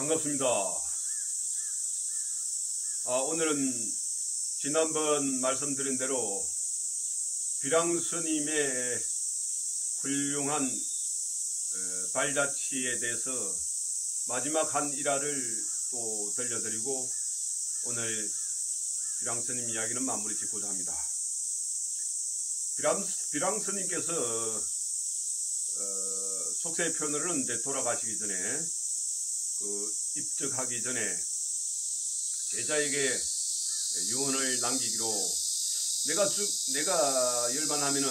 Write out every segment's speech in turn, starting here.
반갑습니다. 아, 오늘은 지난번 말씀드린 대로 비랑 스님의 훌륭한 어, 발자취에 대해서 마지막 한 일화를 또 들려드리고 오늘 비랑 스님 이야기는 마무리 짓고자 합니다. 비랑, 비랑 스님께서 어, 속세 편으로는 이제 돌아가시기 전에 그 입적하기 전에 제자에게 유언을 남기기로 내가 쭉 내가 열반하면은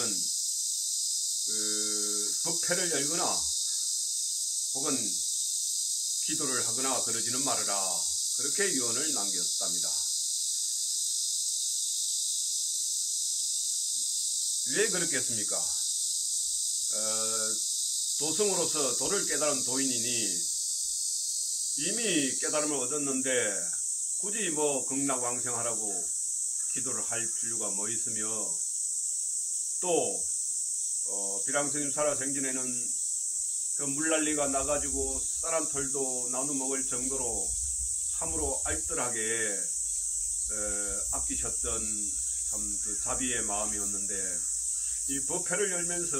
그 법회를 열거나 혹은 기도를 하거나 그러지는 말아라 그렇게 유언을 남겼답니다. 왜 그렇겠습니까? 어, 도성으로서 도를 깨달은 도인이니 이미 깨달음을 얻었는데 굳이 뭐 극락왕생하라고 기도를 할 필요가 뭐 있으며 또 어, 비랑스님 살아생전에는 그 물난리가 나가지고 쌀한 털도 나눠 먹을 정도로 참으로 알뜰하게 에, 아끼셨던 참 그 자비의 마음이었는데 이 법회를 열면서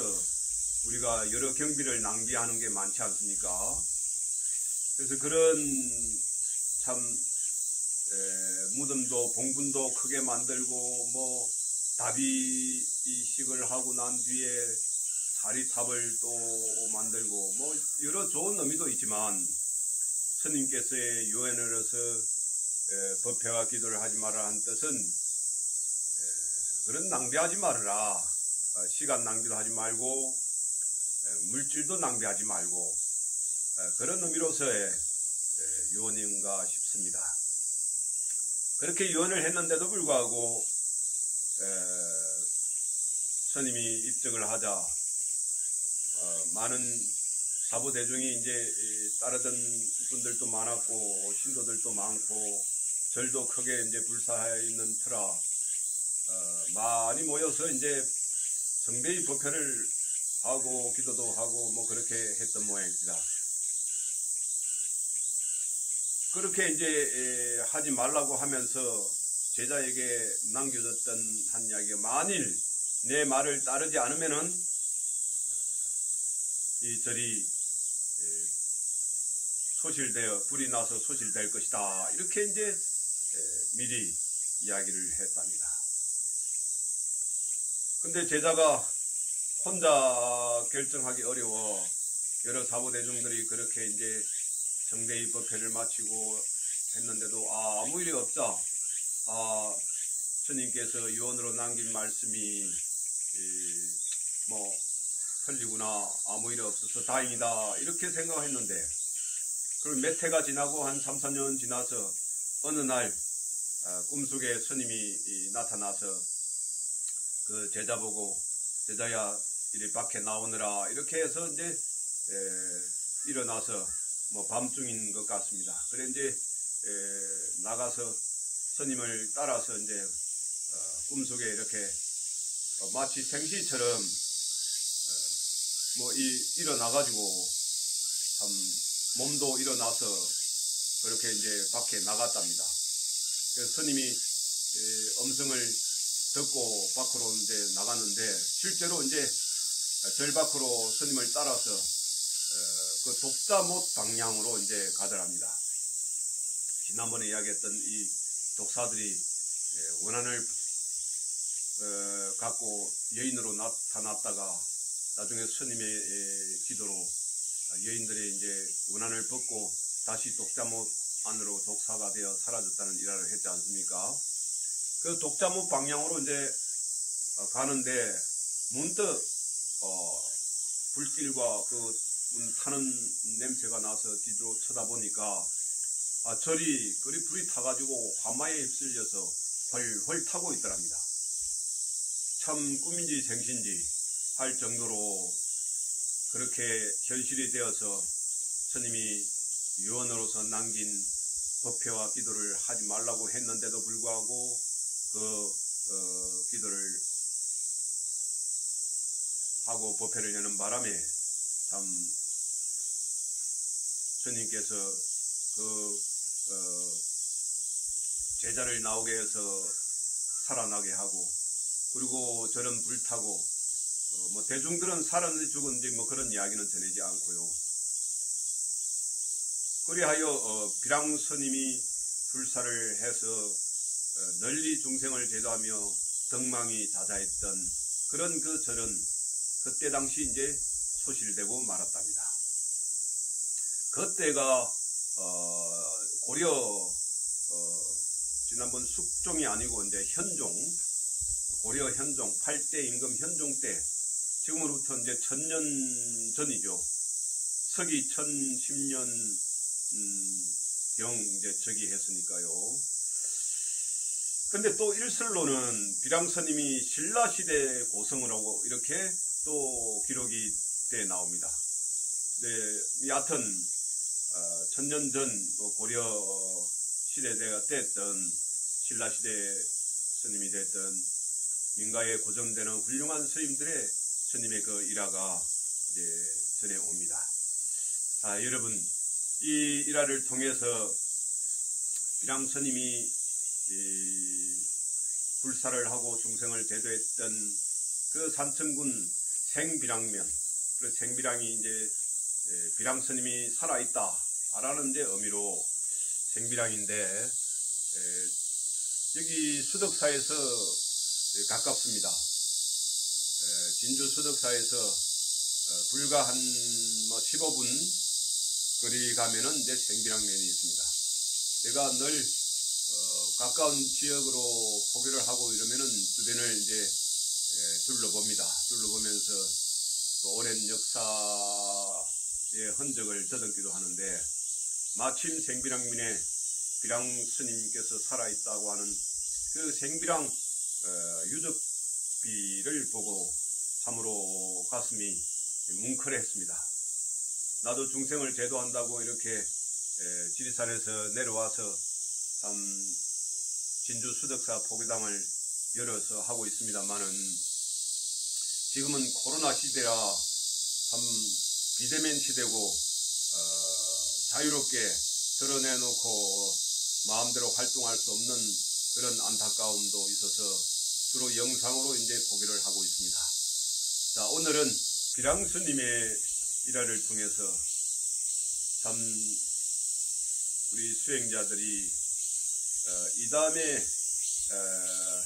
우리가 여러 경비를 낭비하는 게 많지 않습니까? 그래서 그런 참 에, 무덤도 봉분도 크게 만들고 뭐 다비식을 하고 난 뒤에 자리탑을 또 만들고 뭐 여러 좋은 의미도 있지만 스님께서의 유언으로서 에, 법회와 기도를 하지 말라 한 뜻은 에, 그런 낭비하지 말아라. 어, 시간 낭비도 하지 말고 물질도 낭비하지 말고 그런 의미로서의 유언인가 싶습니다. 그렇게 유언을 했는데도 불구하고 스님이 입적을 하자 어, 많은 사부 대중이 이제 따르던 분들도 많았고 신도들도 많고 절도 크게 이제 불사해 있는 터라 어, 많이 모여서 이제 성배의 법회를 하고 기도도 하고 뭐 그렇게 했던 모양입니다. 그렇게 이제 하지 말라고 하면서 제자에게 남겨줬던 한 이야기가 만일 내 말을 따르지 않으면은 이 절이 소실되어 불이 나서 소실될 것이다. 이렇게 이제 미리 이야기를 했답니다. 근데 제자가 혼자 결정하기 어려워 여러 사부 대중들이 그렇게 이제 정대의 법회를 마치고 했는데도 아, 아무 일이 없자 아, 스님께서 유언으로 남긴 말씀이 이, 뭐 틀리구나. 아무 일이 없어서 다행이다. 이렇게 생각했는데 그리고 몇 해가 지나고 한 3, 4년 지나서 어느 날 아, 꿈속에 스님이 나타나서 그 제자 보고 제자야 이리 밖에 나오느라. 이렇게 해서 이제 에, 일어나서 뭐 밤중인 것 같습니다. 그래 이제 에, 나가서 스님을 따라서 이제 어, 꿈속에 이렇게 어, 마치 생시처럼 어, 뭐 이, 일어나가지고 참 몸도 일어나서 그렇게 이제 밖에 나갔답니다. 그래서 스님이 에, 음성을 듣고 밖으로 이제 나갔는데 실제로 이제 절 밖으로 스님을 따라서 그 독사못 방향으로 이제 가더랍니다. 지난번에 이야기했던 이 독사들이 원한을 어, 갖고 여인으로 나타났다가 나중에 스님의 기도로 여인들이 이제 원한을 벗고 다시 독자못 안으로 독사가 되어 사라졌다는 일화를 했지 않습니까? 그 독자못 방향으로 이제 어, 가는데 문득 어, 불길과 그 타는 냄새가 나서 뒤로 쳐다보니까 아, 절이 그리 불이 타가지고 화마에 휩쓸려서 훨훨 타고 있더랍니다. 참 꿈인지 생신지 할 정도로 그렇게 현실이 되어서 스님이 유언으로서 남긴 법회와 기도를 하지 말라고 했는데도 불구하고 그 어, 기도를 하고 법회를 여는 바람에 참 스님께서 그그 어, 제자를 나오게 해서 살아나게 하고 그리고 저는 불타고 어, 뭐 대중들은 살았는지 죽었는지 뭐 그런 이야기는 전하지 않고요. 그리하여 어, 비랑 스님이 불사를 해서 어, 널리 중생을 제도하며 덕망이 자자했던 그런 그 절은 그때 당시 이제 소실되고 말았답니다. 그때가 어, 고려 어, 지난번 숙종이 아니고 이제 현종 고려 현종 8대 임금 현종 때 지금으로부터 이제 천년 전이죠. 서기 1010년 음, 경 이제 즉위했으니까요. 근데 또 일설로는 비랑스님이 신라시대 고성을 하고 이렇게 또 기록이 돼 나옵니다. 네, 여하튼 어, 천년 전뭐 고려 시대가 됐던 신라 시대 스님이 됐던 민가에 고정되는 훌륭한 스님들의 스님의 그 일화가 이제 전해 옵니다. 아, 여러분, 이 일화를 통해서 비랑 스님이 불사를 하고 중생을 대도했던 그 산천군 생비랑면, 그 생비랑이 이제 비랑 스님이 살아있다 라는 데 의미로 생비랑인데 여기 수덕사에서 가깝습니다. 진주 수덕사에서 어, 불과 한뭐 15분 거리 가면은 이제 생비랑면이 있습니다. 내가 늘 어, 가까운 지역으로 포기를 하고 이러면은 주변을 이제 둘러봅니다. 둘러보면서 그 오랜 역사의 흔적을 더듬기도 하는데 마침 생비랑면에 비랑 스님께서 살아있다고 하는 그 생비랑 어, 유적비를 보고 참으로 가슴이 뭉클했습니다. 나도 중생을 제도한다고 이렇게 지리산에서 내려와서 참 진주 수덕사 포기당을 열어서 하고 있습니다만은 지금은 코로나 시대라 참 비대면 시대고 어, 자유롭게 드러내놓고 마음대로 활동할 수 없는 그런 안타까움도 있어서 주로 영상으로 이제 보기를 하고 있습니다. 자, 오늘은 비랑스님의 일화를 통해서 참 우리 수행자들이 어, 이 다음에 어,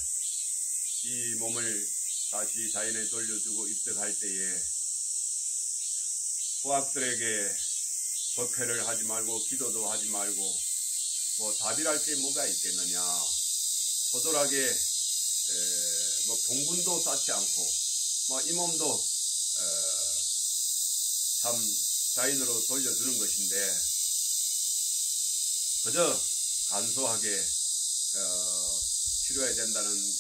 이 몸을 다시 자연에 돌려주고 입덕할 때에 후학들에게 법회를 하지 말고 기도도 하지 말고 뭐 답이랄 게 뭐가 있겠느냐. 소돌하게 에, 뭐 봉분도 쌓지 않고 뭐 이 몸도 어, 참 자인으로 돌려주는 것인데 그저 간소하게 어, 치료해야 된다는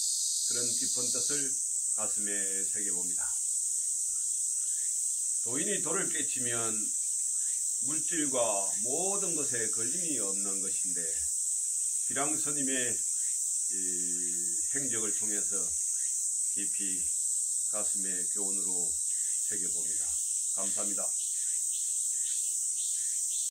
그런 깊은 뜻을 가슴에 새겨봅니다. 도인이 돌을 깨치면 물질과 모든 것에 걸림이 없는 것인데 비랑 스님의 행적을 통해서 깊이 가슴의 교훈으로 새겨봅니다. 감사합니다.